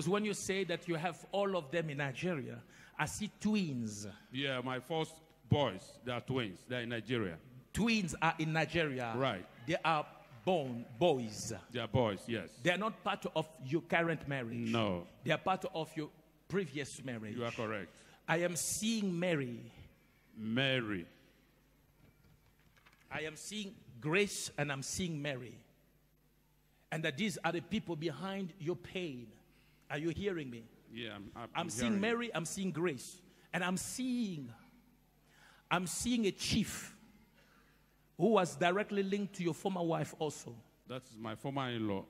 Because when you say that you have all of them in Nigeria, I see twins. Yeah, my first boys, they are twins. They're in Nigeria. Twins are in Nigeria. Right. They are born boys. They are boys, yes. They are not part of your current marriage. No. They are part of your previous marriage. You are correct. I am seeing Mary. Mary. I am seeing Grace and I'm seeing Mary. And that these are the people behind your pain. Are you hearing me? Yeah, I'm, I'm, I'm seeing hearing you. Mary, I'm seeing Grace. And I'm seeing I'm seeing a chief who was directly linked to your former wife also. That's my former in-law,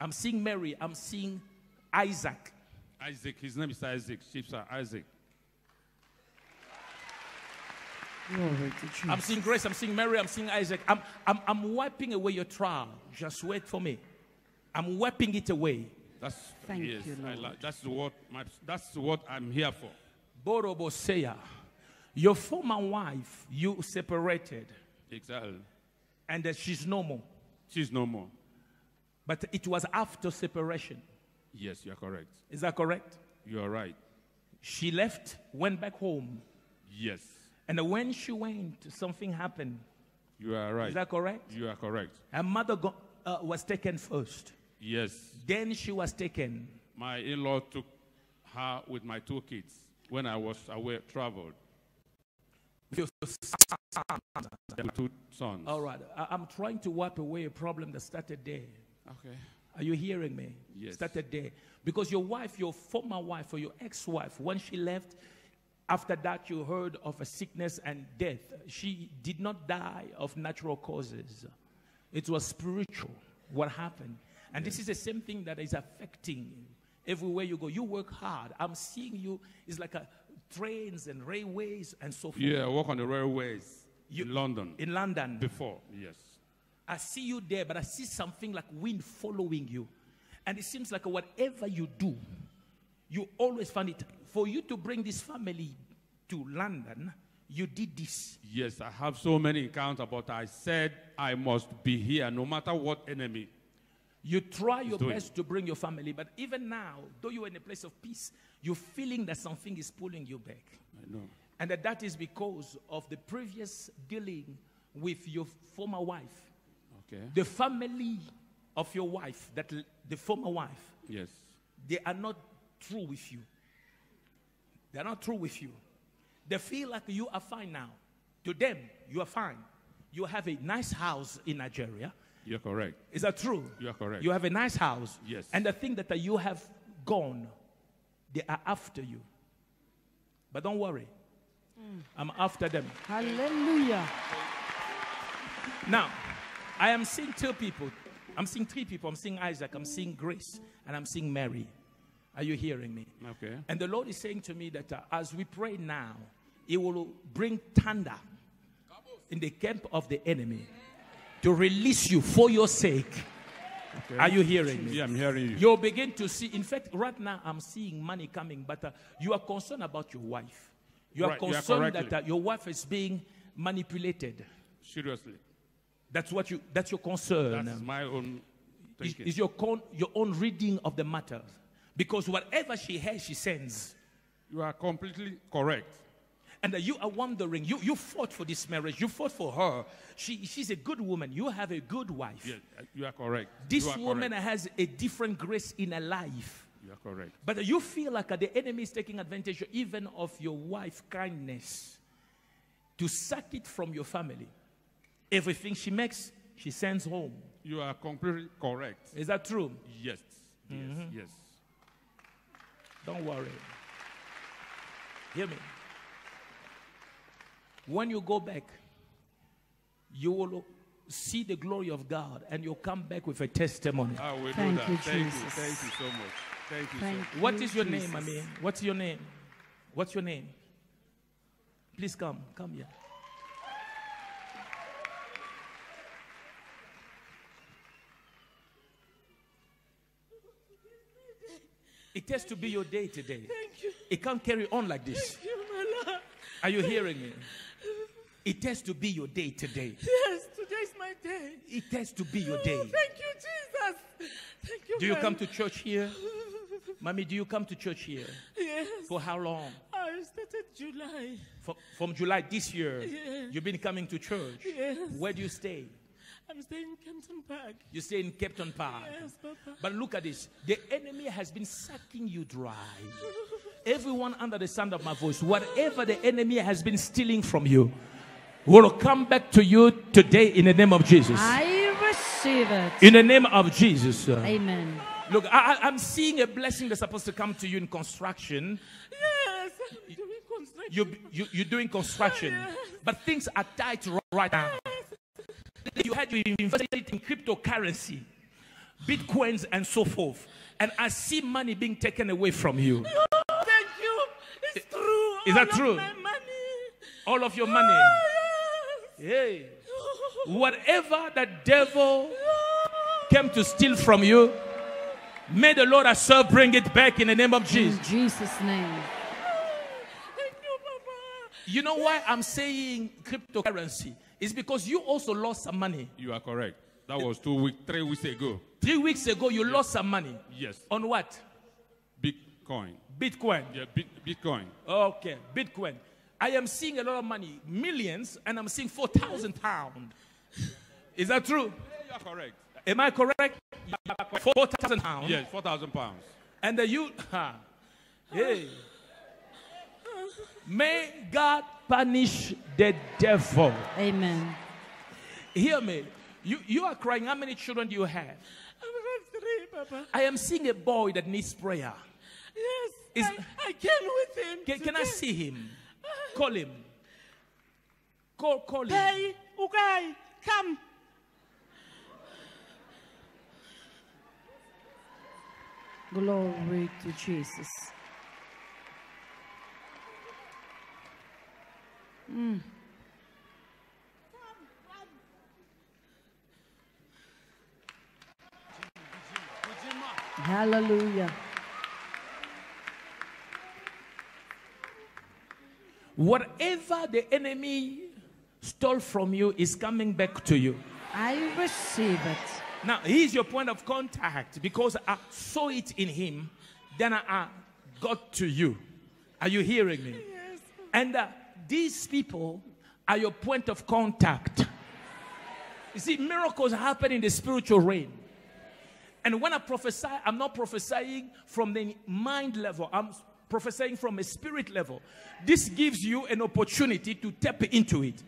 I'm seeing Mary, I'm seeing Isaac. Isaac. His name is Isaac. Chief Sir Isaac. Glory to Jesus. I'm seeing Grace, I'm seeing Mary, I'm seeing Isaac. I'm, I'm, I'm wiping away your trial. Just wait for me. I'm wiping it away. That's Thank yes, you, I Lord. like, that's what my that's what I'm here for. Borobo Seya, your former wife, you separated, Exactly. and that she's no more. She's no more. But it was after separation. Yes, you are correct. Is that correct? You are right. She left, went back home, Yes, and when she went, something happened. you are right. Is that correct? you are correct. Her mother go, uh, was taken first. Yes, Then she was taken. my in-law took her with my two kids when I was away, traveled. Your two sons. All right. I- I'm trying to wipe away a problem that started there. Okay. Are you hearing me? Yes. Started there. Because your wife, your former wife or your ex wife, when she left, after that you heard of a sickness and death. She did not die of natural causes, it was spiritual. What happened? And this is the same thing that is affecting you everywhere you go. You work hard. I'm seeing you, it's like a, trains and railways and so forth. Yeah, I work on the railways You- in London In London. before. Yes. I see you there, but I see something like wind following you. And it seems like whatever you do, you always find it. For you to bring this family to London, you did this. Yes, I have so many encounters, but I said I must be here no matter what enemy. You try your best to bring your family, but even now, though you're in a place of peace, you're feeling that something is pulling you back. I know. And that, that is because of the previous dealing with your former wife. Okay. The family of your wife, that the former wife, Yes. they are not true with you. They are not true with you. They feel like you are fine now. To them, you are fine. You have a nice house in Nigeria. You're correct. Is that true? You are correct. You have a nice house. Yes. And the thing that you have gone, they are after you. But don't worry. I'm after them. Hallelujah. Now, I am seeing two people. I'm seeing three people. I'm seeing Isaac, I'm seeing Grace, and I'm seeing Mary. Are you hearing me? Okay. And the Lord is saying to me that uh, as we pray now, He will bring thunder in the camp of the enemy to release you for your sake. okay. Are you hearing me? Yeah, I'm hearing you. You'll begin to see. In fact, right now I'm seeing money coming, but uh, you are concerned about your wife. You are Right, you are concerned that uh, your wife is being manipulated. Seriously. That's what you. That's your concern. That's my own is, is your con, your own reading of the matter, because whatever she has, she sends. you are completely correct. And uh, you are wondering. You you fought for this marriage. You fought for her. She she's a good woman. You have a good wife. Yes, you are correct. This are woman correct. has a different grace in her life. You are correct. But you feel like uh, the enemy is taking advantage even of your wife's kindness to suck it from your family. Everything she makes, she sends home. You are completely correct. Is that true? Yes. Yes. Mm-hmm. Yes. Don't worry. Hear me. When you go back, you will see the glory of God and you'll come back with a testimony. Ah, I will Thank do that. you, Thank Jesus. you. Thank you so much. Thank you Thank so much. What you, is your Jesus. name, I mean? What's your name? What's your name? Please come. Come here. It has to be your day today. Thank you. It can't carry on like this. Thank you, my Lord. Are you hearing me? It has to be your day today. Yes, today is my day. It has to be your Oh, day. thank you, Jesus. Thank you. Do you my come to church here? Mommy, do you come to church here? Yes. For how long? I started July. From, from July this year. Yes. You've been coming to church. Yes. Where do you stay? I'm staying in Kempton Park. You stay in Kempton Park. Yes, Papa. But look at this. The enemy has been sucking you dry. Everyone under the sound of my voice, whatever the enemy has been stealing from you, will come back to you today in the name of Jesus. I receive it. In the name of Jesus. Amen. Look, I, I- I'm seeing a blessing that's supposed to come to you in construction. Yes, I'm doing construction. You, you, you're doing construction, but things are tight right now. You had you invested in cryptocurrency, bitcoins, and so forth, and I see money being taken away from you. Thank you. It's true. Is that All of true? My money. All of your money. Yes. Hey, whatever the devil came to steal from you, may the Lord I serve bring it back in the name of Jesus. In Jesus. Jesus' name. Thank you, Papa. You know why I'm saying cryptocurrency? It's because you also lost some money. You are correct. That was two weeks, three weeks ago. Three weeks ago, you lost some money. Yes. On what? Bitcoin. Bitcoin. Yeah, bit, Bitcoin. Okay, Bitcoin. I am seeing a lot of money, millions, and I'm seeing 4,000 pounds. Is that true? You are correct. Am I correct? 4,000 pounds. Yes, 4,000 pounds. And the you, ha, hey. May God punish the devil. Amen. Hear me. You, you are crying. How many children do you have? I've three, Papa. I am seeing a boy that needs prayer. Yes. Is- I, I came with him. Can, can I see him? Call him. Call, call him. Hey, Ugai, come. Glory to Jesus. Mm. Hallelujah. Whatever the enemy stole from you is coming back to you. I receive it. Now, he's your point of contact because I saw it in him, then I, got to you. Are you hearing me? Yes. And uh, these people are your point of contact. You see, miracles happen in the spiritual realm. And when I prophesy, I'm not prophesying from the mind level, I'm prophesying from a spirit level. This gives you an opportunity to tap into it.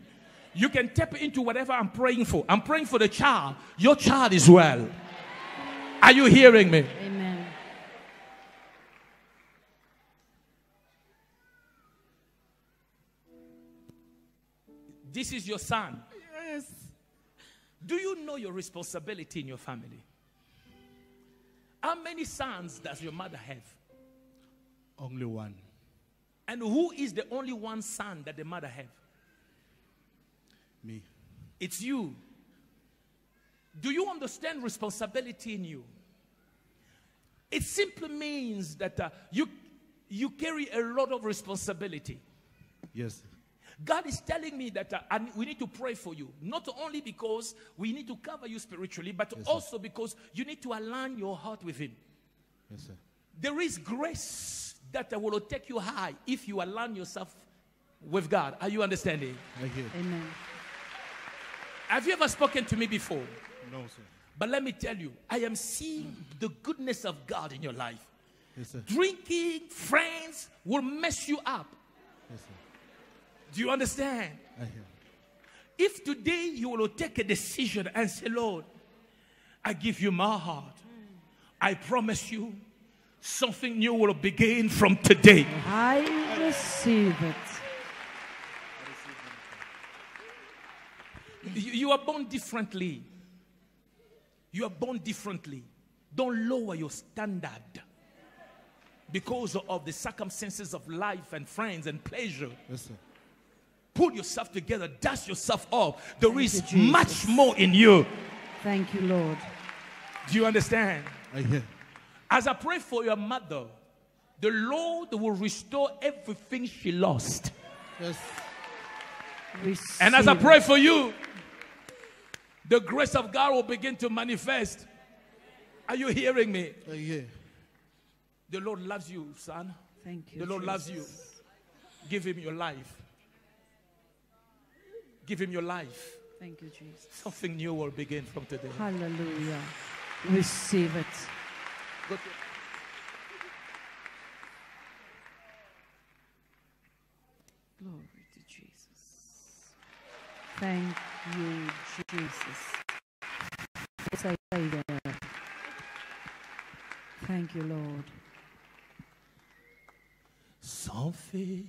You can tap into whatever I'm praying for. I'm praying for the child. Your child is well. Are you hearing me? Amen. This is your son. Yes. Do you know your responsibility in your family? How many sons does your mother have? Only one. And who is the only one son that the mother have? Me. It's you. Do you understand responsibility in you? It simply means that uh, you, you carry a lot of responsibility. Yes. God is telling me that uh, and we need to pray for you, not only because we need to cover you spiritually, but Yes, sir. also because you need to align your heart with Him. Yes, sir. There is grace that will take you high if you align yourself with God. Are you understanding? I hear. Amen. Have you ever spoken to me before? No, sir. But let me tell you, I am seeing the goodness of God in your life. Yes, sir. Drinking, friends will mess you up. Yes, sir. Do you understand? I hear. If today you will take a decision and say, Lord, I give you my heart, I promise you something new will begin from today. I receive it. You, you are born differently. You are born differently. Don't lower your standard because of the circumstances of life and friends and pleasure. Yes, sir. Pull yourself together, dust yourself off. There Thank is you, much more in you. Thank you, Lord. Do you understand? I hear. As I pray for your mother, the Lord will restore everything she lost. Yes. Receive And as I pray for you, the grace of God will begin to manifest. Are you hearing me? I hear. The Lord loves you, son. Thank you. The Lord loves you. Give him your life. Give him your life. Thank you, Jesus. Something new will begin from today. Hallelujah. Receive it. Go to- Glory to Jesus. Thank you, Jesus. Yes, I say there. Thank you, Lord. Something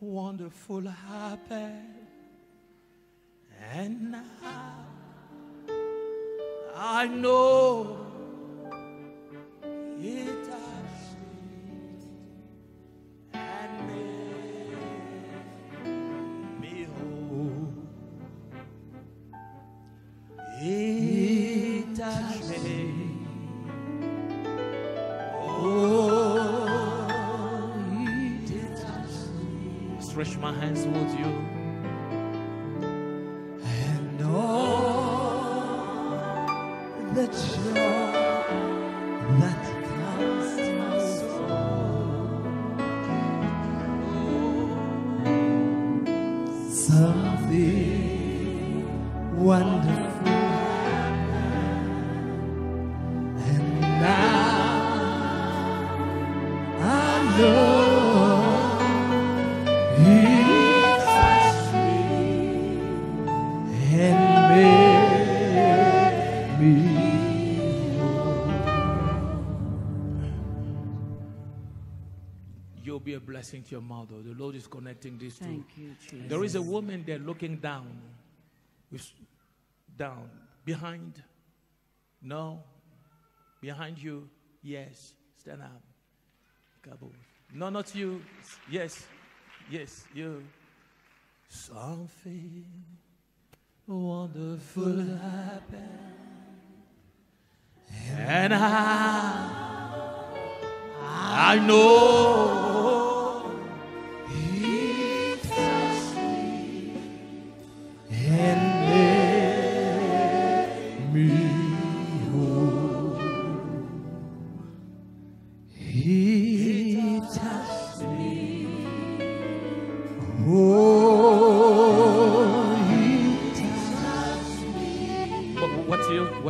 wonderful happened, and now I know Stretch my hands towards you. Blessing to your mother. The Lord is connecting these two. Thank you, Jesus. There is a woman there looking down. With, down. Behind. No. Behind you. Yes. Stand up. Kaboom. No, not you. Yes. Yes, you. Something wonderful happened. And I, I know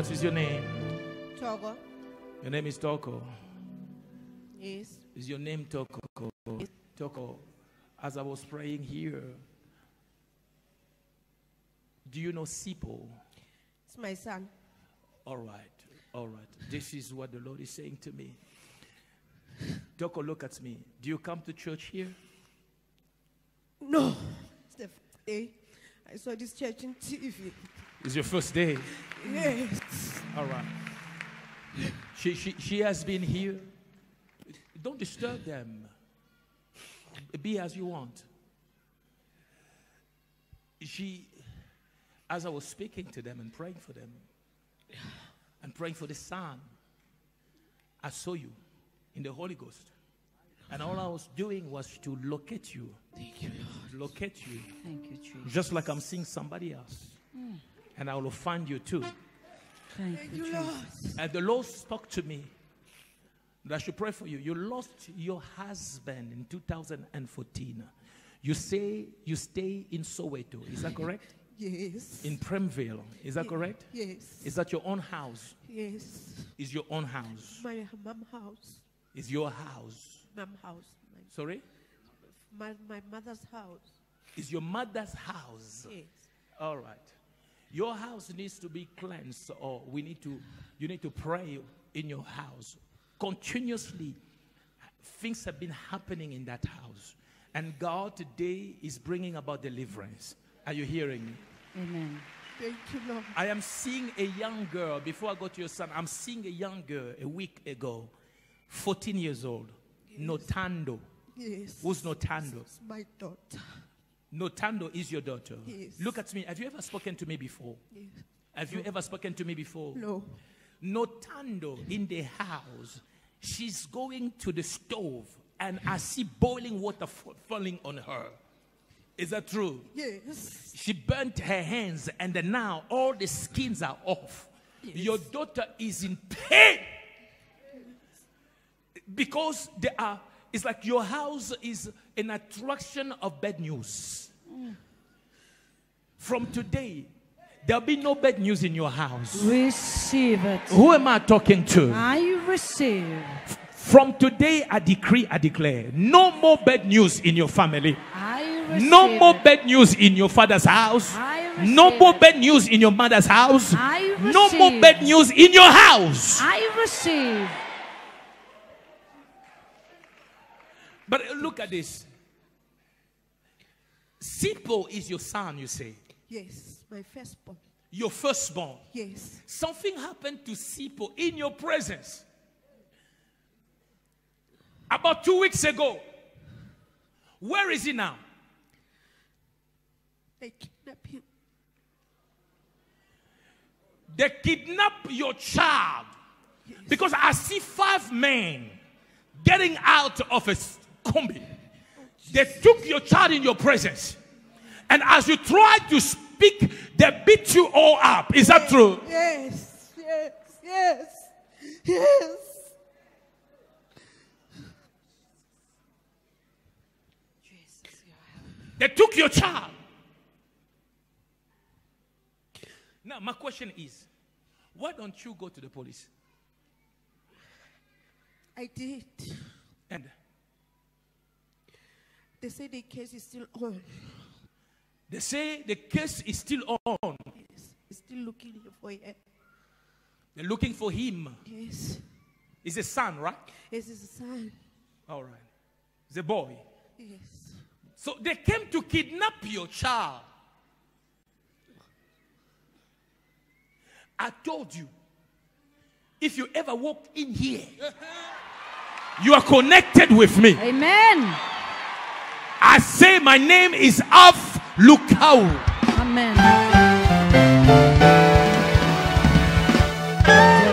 What is your name? Togo. Your name is Toko. Yes. Is your name Toko? Toko. As I was praying here, do you know Sipo? It's my son. All right, all right. This is what the Lord is saying to me. Toko, look at me. Do you come to church here? No. It's the first day I saw this church in TV. It's your first day. Yes. All right. She, she, she has been here. Don't disturb them. Be as you want. She, as I was speaking to them and praying for them, and praying for the son, I saw you in the Holy Ghost. And all I was doing was to locate you. Thank you, Lord. Locate you. Thank you, Jesus. Just like I'm seeing somebody else. Mm. And I will find you too. Thank Thank you, you, Lord. And the Lord spoke to me that I should pray for you. You lost your husband in 2014. You say you stay in Soweto. Is that correct? Yes. In Pimville. Is that correct? Yes. Is that your own house? Yes. Is your own house? My mom house. Is your house? Mom house. Sorry? My, my, my mother's house. Is your mother's house? Yes. All right. Your house needs to be cleansed, or we need to, you need to pray in your house. Continuously, things have been happening in that house. And God today is bringing about deliverance. Are you hearing me? Amen. Thank you, Lord. I am seeing a young girl, before I go to your son, I'm seeing a young girl a week ago, 14 years old, Notando. Yes. Who's Notando? It's my daughter. Notando is your daughter. Yes. Look at me. Have you ever spoken to me before? Yes. Have you ever spoken to me before? No. Notando in the house. She's going to the stove and I see boiling water fa- falling on her. Is that true? Yes. She burnt her hands and now all the skins are off. Your daughter is in pain. Because there are, it's like your house is an attraction of bad news. From today, there'll be no bad news in your house. Receive it. Who am I talking to? I receive. From today, I decree, I declare no more bad news in your family. I receive. No more bad news in your father's house. I No more bad news in your mother's house. I receive. No more bad news in your house. I receive. But look at this. Sipo is your son, you say. Yes, my firstborn. Your firstborn. Yes. Something happened to Sipo in your presence. About two weeks ago. Where is he now? They kidnapped him. They kidnap your child. Because I see five men getting out of a combi. They took your child in your presence. And as you tried to speak, they beat you all up. Is that true? Yes, yes, yes, yes. They took your child. Now, my question is why don't you go to the police? I did. And They say the case is still on. they say the case is still on. Yes, he's still looking for him. They're looking for him. Yes, He's a son, right? yes, a son. All right. He's a boy. Yes. So they came to kidnap your child. I told you, if you ever walk in here, you are connected with me. Amen. I say my name is Alph Lukau. Amen.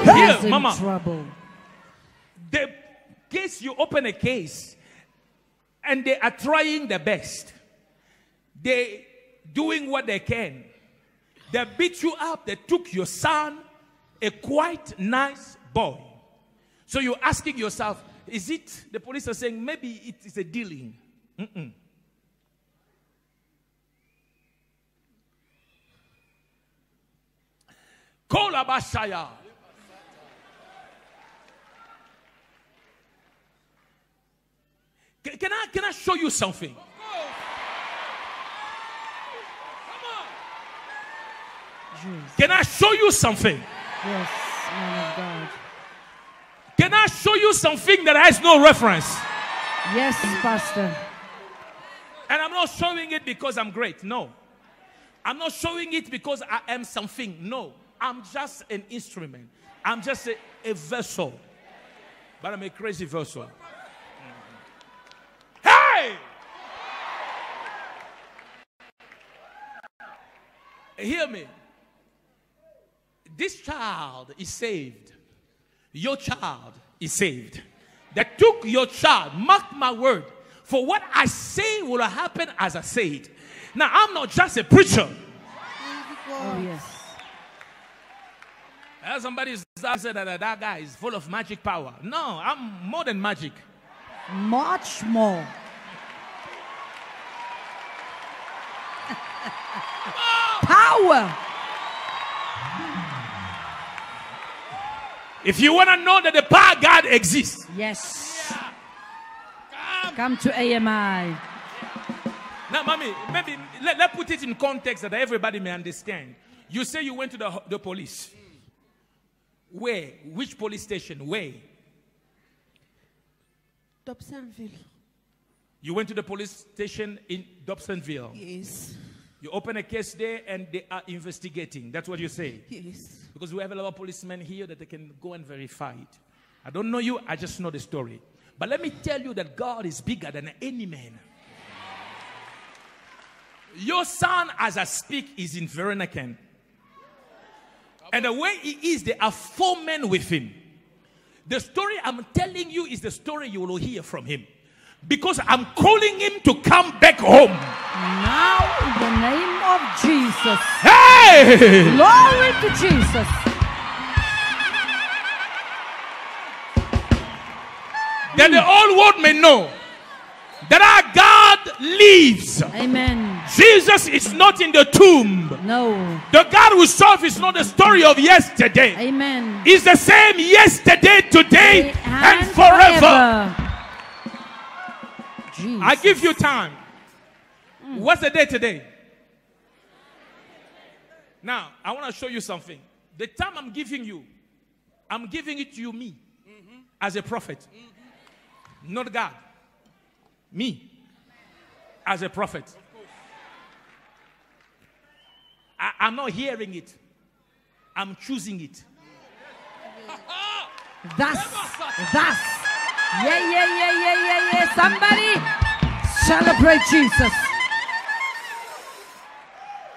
Here, in Mama. trouble. The case you open a case and they are trying their best. They doing what they can. They beat you up. They took your son, a quite nice boy. So you're asking yourself, is it the police are saying maybe it is a dealing? Mm-mm. Call Can, can I can I show you something? Jesus. Can I show you something? Yes, man of God. Can I show you something that has no reference? Yes, Pastor. And I'm not showing it because I'm great. No. I'm not showing it because I am something. No. I'm just an instrument. I'm just a, a vessel. But I'm a crazy vessel. Hey! Hear me. This child is saved. Your child is saved. They took your child. Mark my word. For what I say will happen as I say it. Now, I'm not just a preacher. Oh, yes. Somebody said that that guy is full of magic power. No, I'm more than magic. Much more. Power. If you want to know that the power God exists, Yes. Come to AMI. now, mommy, maybe let, let put it in context that everybody may understand. You say you went to the, the police. Where? Which police station? Where? Dobsonville. You went to the police station in Dobsonville. Yes, You open a case there and they are investigating. That's what you say. yes. Because we have a lot of policemen here that they can go and verify it. I don't know you, I just know the story. But let me tell you that God is bigger than any man. Your son, as I speak, is in Veronican. And the way he is, there are four men with him. The story I'm telling you is the story you will hear from him. Because I'm calling him to come back home. Now, in the name of Jesus. Hey! Glory to Jesus. that the whole world may know that God lives. Amen. Jesus is not in the tomb. No. The God we serve is not the story of yesterday. Amen. He's the same yesterday, today, and forever. Jesus. I give you time. What's the day today? Now, I want to show you something. The time I'm giving you, I'm giving it to you, me, mm-hmm. as a prophet, not God. Me, as a prophet. I, I'm not hearing it, I'm choosing it. Thus, thus. Yeah, yeah, yeah, yeah, yeah, yeah. Somebody celebrate Jesus.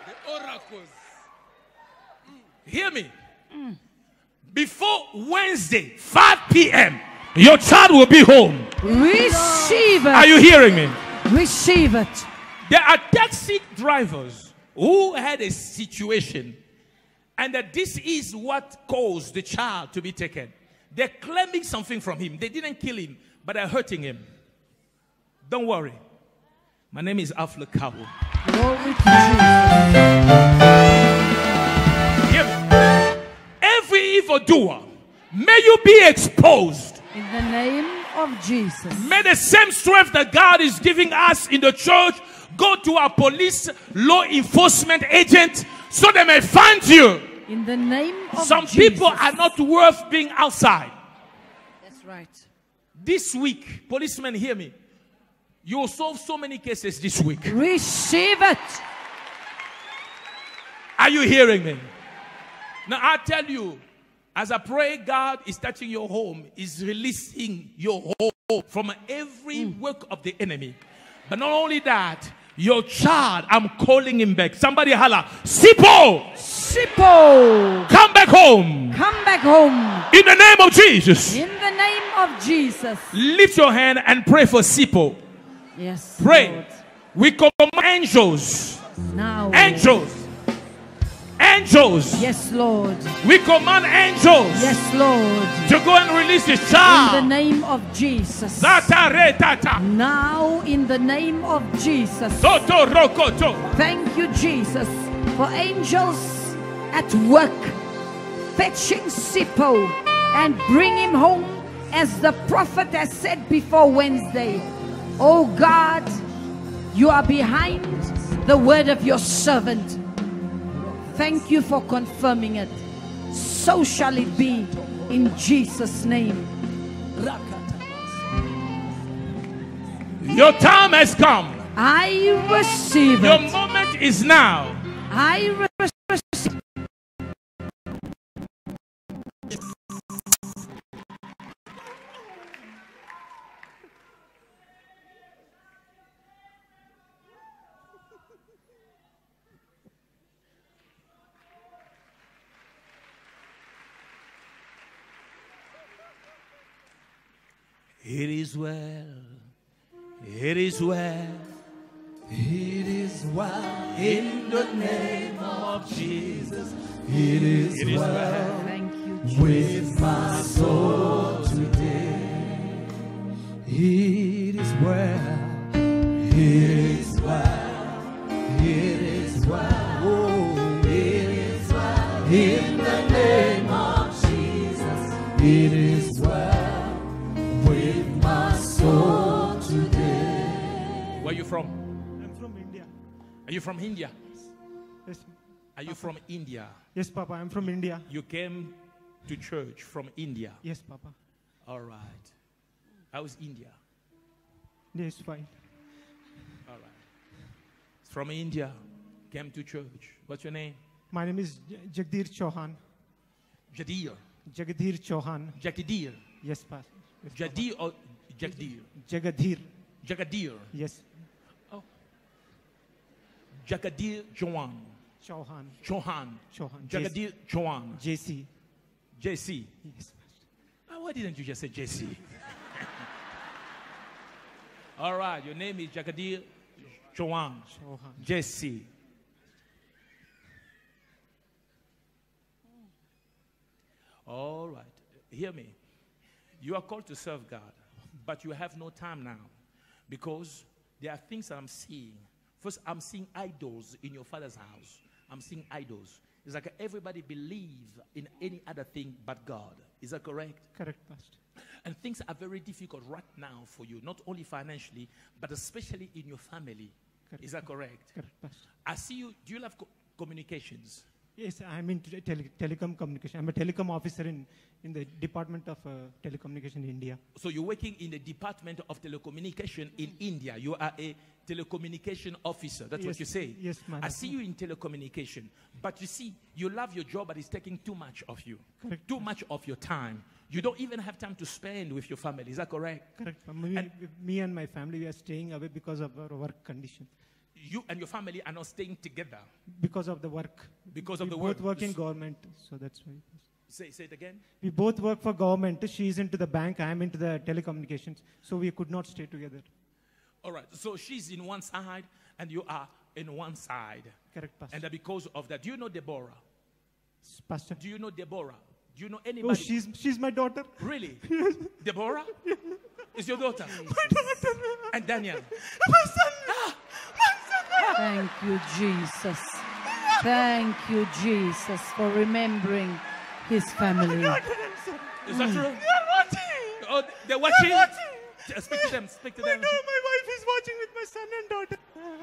The oracles. Hear me. Before Wednesday, 5 p.m., your child will be home. Receive Are you hearing me? Receive it. There are taxi drivers who had a situation, and that this is what caused the child to be taken. They're claiming something from him. They didn't kill him, but they're hurting him. Don't worry. My name is Alph Lukau. Glory to Jesus. Hear me. Every evildoer, may you be exposed. In the name of Jesus. May the same strength that God is giving us in the church go to our police, law enforcement agent, so they may find you. In the name of Jesus, Some Jesus. people are not worth being outside. That's right. This week, policemen, hear me. You will solve so many cases this week. Receive it. Are you hearing me? Now, I tell you, as I pray, God is touching your home, is releasing your home from every mm. work of the enemy. But not only that, your child, I'm calling him back. Somebody holla, Sipo, Sipo. come back home. Come back home. In the name of Jesus. In the name of Jesus. Lift your hand and pray for Sipo. Yes. Pray. Lord. We command angels, Now. angels, angels. Yes, Lord. We command angels Yes, Lord. to go and release the child In the name of Jesus. Zata re tata. Now, in the name of Jesus. Thank you, Jesus, for angels at work fetching Sipo and bring him home as the prophet has said before Wednesday. Oh God, you are behind the word of your servant. Thank you for confirming it. So shall it be in Jesus' name. Your time has come. I receive Your it. moment is now. I is well. It is well. It is well in the name of Jesus. It is, well. Thank you, Jesus. With my soul today. It is well. Are you from India? Yes, Are you from India? yes, Papa. I'm from India. You came to church from India. Yes, Papa. All right. How's India? Yes, fine. All right. From India, came to church. What's your name? My name is Jagdir Chauhan. Jadir. Jagadir Chauhan. Jagadir. Yes, Pastor. Yes, Papa. Jadir or Jagdir? Jagadir. Jagadir. Yes, Jagadir Joan. Chauhan. Chauhan. Chauhan. Jagadir Joan. JC. JC. Yes. Ah, why didn't you just say JC? All right, your name is Jagadir Joan. Chauhan. JC. All right, hear me. You are called to serve God. but you have no time now because there are things that I'm seeing. First, I'm seeing idols in your father's house. I'm seeing idols. It's like everybody believes in any other thing but God. Is that correct? Correct, Pastor. And things are very difficult right now for you, not only financially, but especially in your family. Correct. Is that correct? Correct, Pastor. I see you. Do you love co- communications? Yes, I'm in tele- tele- telecom communication. I'm a telecom officer in, in the Department of uh, Telecommunication in India. So you're working in the Department of Telecommunication in India. You are a telecommunication officer. That's what you say. yes, ma'am. I see you in telecommunication, but you see, you love your job, but it's taking too much of you, Correct. too much of your time. You don't even have time to spend with your family. Is that correct? Correct. Me, And- me and my family, we are staying away because of our work condition. You and your family are not staying together Because of the work. because of we the both work. work in government, so that's why. Say, say it again. We both work for government. She's into the bank, I'm into the telecommunications. So we could not stay together. All right. So she's in one side, and you are in one side. Correct, Pastor. And that because of that, do you know Deborah? Pastor. Do you know Deborah? Do you know anybody? Oh, anybody? she's, she's my daughter. Really? Deborah? Is your daughter? My daughter. And Daniel? Ah, Thank you, Jesus. Thank you, Jesus, for remembering his family. Is that true? They're watching. Oh, they're watching? watching. Uh, Speak to them. Speak to them. my wife is watching with my son and daughter.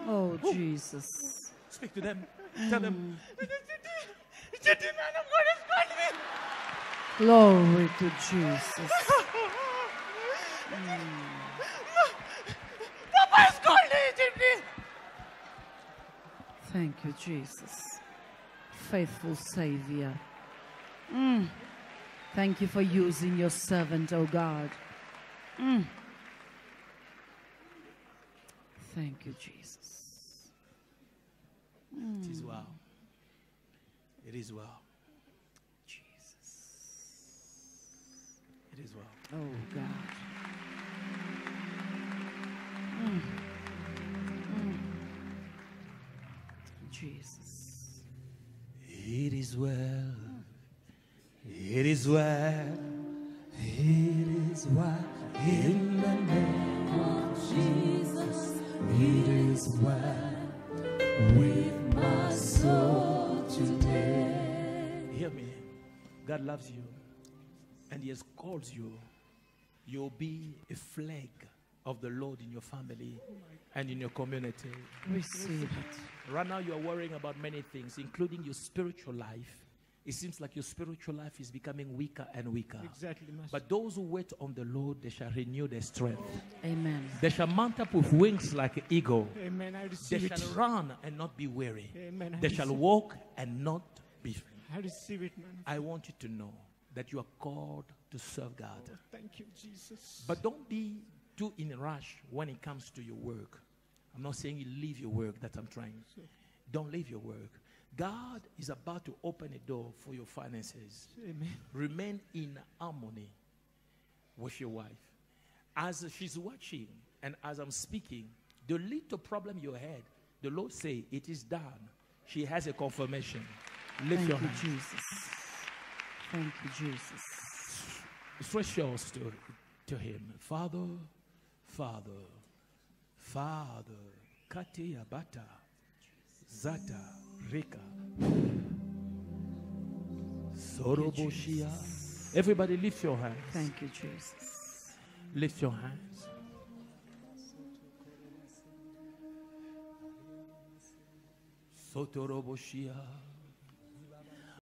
Oh, Jesus. Speak to them. Tell them. Chetty man of God has called me. Glory to Jesus. Papa has called me, Chetty. Thank you, Jesus. Faithful Savior. Mm. Thank you for using your servant, oh God. Mm. Thank you, Jesus. It is well. It is well. Jesus. It is well. Oh God. Mm. Jesus. It is well. It is well. It is well. In the name of Jesus. It is well with my soul today. Hear me. God loves you. And He has called you. You'll be a flag of the Lord in your family and in your community. Receive it. Right now, you are worrying about many things, including your spiritual life. It seems like your spiritual life is becoming weaker and weaker. Exactly, Master. But those who wait on the Lord, they shall renew their strength. Amen. They shall mount up with wings like an eagle. Amen. I They receive it. shall run and not be weary. Amen. I They shall walk and not be faint. I receive it, man. I want you to know that you are called to serve God. Oh, thank you, Jesus. But don't be too in a rush when it comes to your work. I'm not saying you leave your work, that I'm trying. Don't leave your work. God is about to open a door for your finances. Amen. Remain in harmony with your wife. As she's watching and as I'm speaking, the little problem you had, the Lord say it is done. She has a confirmation. Lift Thank your you, hand. Jesus. Thank you, Jesus. Stretch yours to, to him. Father, Father, Father, Katia Bata, Zata, Rika, Soroboshia. Everybody lift your hands. Thank you, Jesus. Lift your hands. Sotoroboshia.